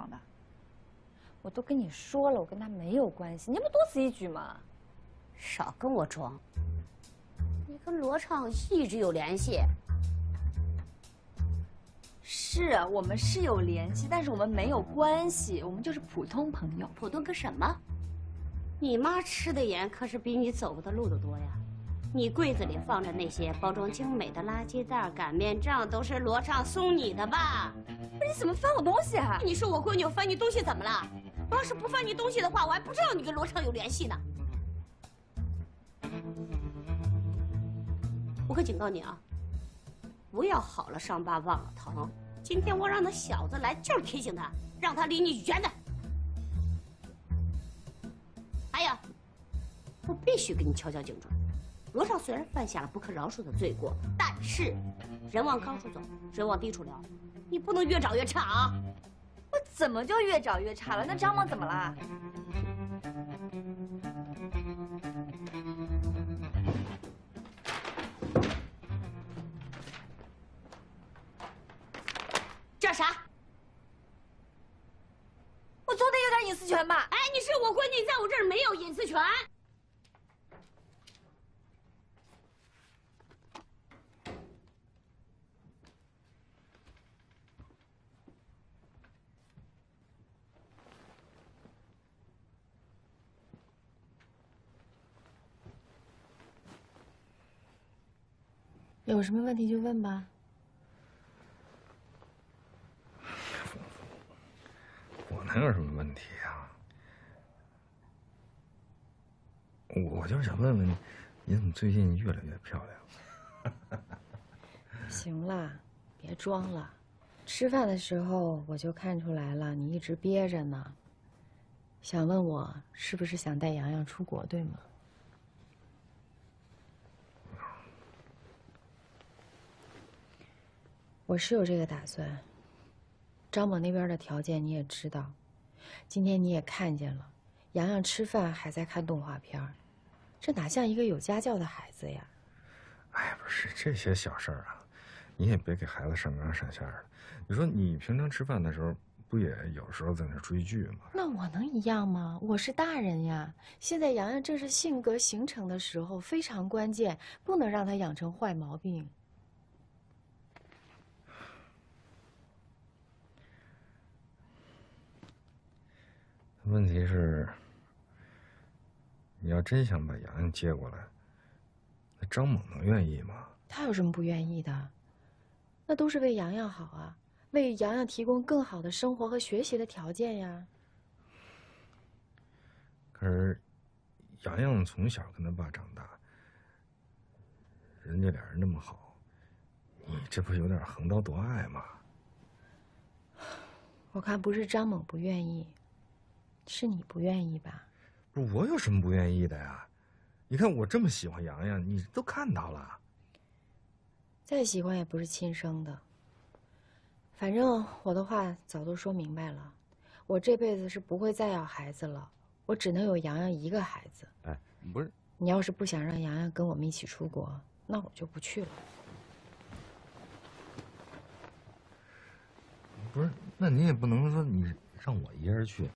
谎的。我都跟你说了，我跟他没有关系，你不多此一举吗？少跟我装！你跟罗畅一直有联系。是我们是有联系，但是我们没有关系，我们就是普通朋友。普通个什么？你妈吃的盐可是比你走过的路都多呀！你柜子里放着那些包装精美的垃圾袋、擀面杖，都是罗畅送你的吧？你怎么翻我东西啊？你说我闺女翻你东西怎么了？我要是不翻你东西的话，我还不知道你跟罗畅有联系呢。我可警告你啊，不要好了伤疤忘了疼。今天我让那小子来，就是提醒他，让他离你远点。还有，我必须给你敲敲警钟。罗少虽然犯下了不可饶恕的罪过，但是人往高处走，水往低处流，你不能越找越差啊！我怎么就越找越差了？那张猛怎么了？这啥？我总得有点隐私权吧？哎，你是我闺女，在我这儿没有隐私权。有什么问题就问吧。我能有什么问题呀？我就是想问问你，你怎么最近越来越漂亮？行了，别装了。吃饭的时候我就看出来了，你一直憋着呢。想问我是不是想带洋洋出国，对吗？我是有这个打算。张猛那边的条件你也知道，今天你也看见了，洋洋吃饭还在看动画片这哪像一个有家教的孩子呀？哎，不是这些小事儿啊，你也别给孩子上纲上线的。你说你平常吃饭的时候，不也有时候在那追剧吗？那我能一样吗？我是大人呀。现在洋洋正是性格形成的时候，非常关键，不能让他养成坏毛病。问题是，你要真想把洋洋接过来，那张猛能愿意吗？他有什么不愿意的？那都是为洋洋好啊，为洋洋提供更好的生活和学习的条件呀。可是，洋洋从小跟他爸长大，人家俩人那么好，你这不有点横刀夺爱吗？我看不是张猛不愿意。是你不愿意吧？不是我有什么不愿意的呀？你看我这么喜欢洋洋，你都看到了。再喜欢也不是亲生的。反正我的话早都说明白了，我这辈子是不会再要孩子了，我只能有洋洋一个孩子。哎，不是，你要是不想让洋洋跟我们一起出国，那我就不去了。不是，那你也不能说你让我一个人去。